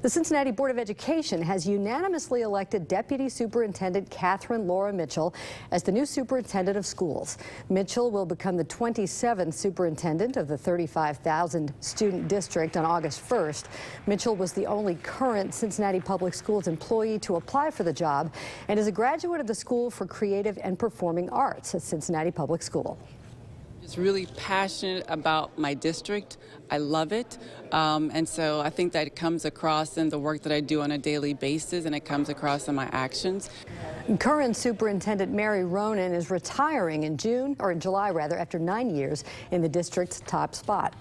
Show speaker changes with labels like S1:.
S1: The Cincinnati Board of Education has unanimously elected Deputy Superintendent Catherine Laura Mitchell as the new superintendent of schools. Mitchell will become the 27th superintendent of the 35,000 student district on August 1st. Mitchell was the only current Cincinnati Public Schools employee to apply for the job and is a graduate of the School for Creative and Performing Arts at Cincinnati Public School
S2: just really passionate about my district. I love it. Um, and so I think that comes across in the work that I do on a daily basis and it comes across in my actions.
S1: Current Superintendent Mary Ronan is retiring in June, or in July rather, after nine years in the district's top spot.